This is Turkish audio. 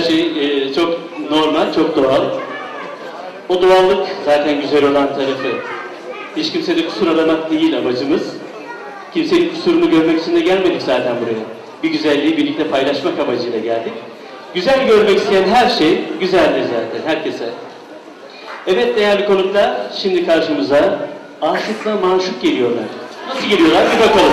Her şey e, çok normal, çok doğal. O doğallık zaten güzel olan tarafı. Hiç kimse de kusur aramak değil amacımız. Kimsenin kusurunu görmek için de gelmedik zaten buraya. Bir güzelliği birlikte paylaşmak amacıyla geldik. Güzel görmek isteyen her şey güzeldir zaten herkese. Evet değerli konuklar, şimdi karşımıza aşıkla maşuk geliyorlar. Nasıl geliyorlar bir bakalım.